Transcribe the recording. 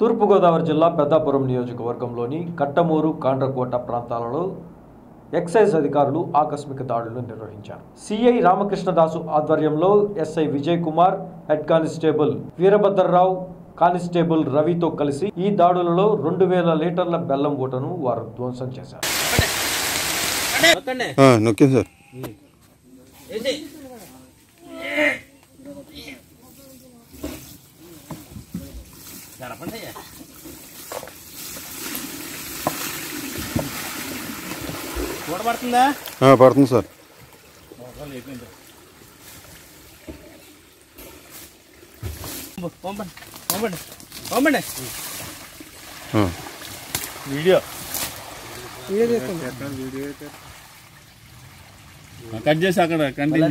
తూర్పుగోదావరి జిల్లా పెద్దాపురం నియోజకవర్గంలోని కట్టమూరు కాండ్రకోట ప్రాంతాలలో ఎక్సైజ్ అధికారులు ఆకస్మిక దాడులు నిర్వహించారు. సిఐ రామకృష్ణదాసు ఆధ్వర్యంలో SI Vijay Kumar head constable Veerabhadrarao constable రవితో కలిసి ఈ దాడులలో రెండు వేల లీటర్ల బెల్లం ఊటను వారు ధ్వంసం చేశారు. సార్ చూడబడుతుందా ఆ, పడుతుంది సార్. పంపండి పంపండి ఆ, వీడియో. కట్ చేసి అక్కడ కంటిన్యూ.